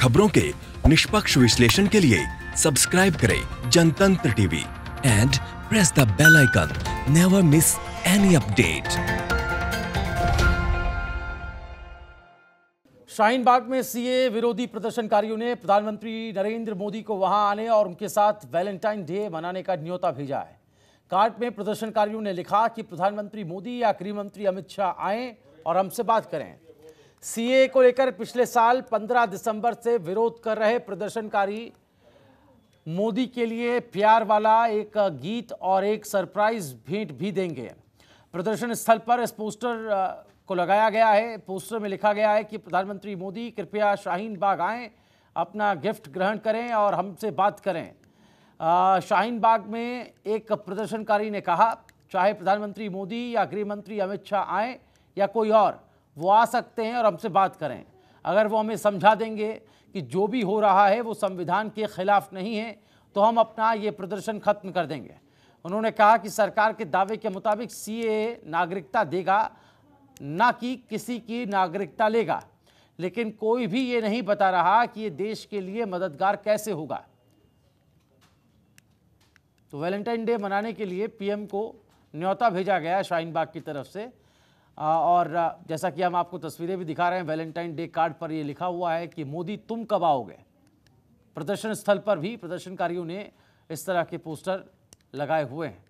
खबरों के निष्पक्ष विश्लेषण के लिए सब्सक्राइब करें Jantantra TV and press the bell icon never miss any update Shaheen Bagh में सीए विरोधी प्रदर्शनकारियों ने प्रधानमंत्री नरेंद्र मोदी को वहाँ आने और उनके साथ वैलेंटाइन डे मनाने का न्योता भेजा है। कार्ड में प्रदर्शनकारियों ने लिखा कि प्रधानमंत्री मोदी या गृह मंत्री अमित शाह आए और हमसे बात करें। सीए को लेकर पिछले साल 15 दिसंबर से विरोध कर रहे प्रदर्शनकारी मोदी के लिए प्यार वाला एक गीत और एक सरप्राइज़ भेंट भी देंगे। प्रदर्शन स्थल पर इस पोस्टर को लगाया गया है। पोस्टर में लिखा गया है कि प्रधानमंत्री मोदी, कृपया शाहीन बाग आएँ, अपना गिफ्ट ग्रहण करें और हमसे बात करें। शाहीन बाग में एक प्रदर्शनकारी ने कहा, चाहे प्रधानमंत्री मोदी या गृह मंत्री अमित शाह आए या कोई और वो आ सकते हैं और हमसे बात करें। अगर वो हमें समझा देंगे कि जो भी हो रहा है, वो संविधान के खिलाफ नहीं है तो हम अपना ये प्रदर्शन खत्म कर देंगे। उन्होंने कहा कि सरकार के दावे के मुताबिक सीए नागरिकता देगा, ना कि किसी की नागरिकता लेगा। लेकिन कोई भी ये नहीं बता रहा कि ये देश के लिए मददगार कैसे होगा। तो वैलेंटाइन डे मनाने के लिए पीएम को न्योता भेजा गया शाहीन बाग की तरफ़ से। और जैसा कि हम आपको तस्वीरें भी दिखा रहे हैं वैलेंटाइन डे कार्ड पर ये लिखा हुआ है कि मोदी तुम कब आओगे? प्रदर्शन स्थल पर भी प्रदर्शनकारियों ने इस तरह के पोस्टर लगाए हुए हैं।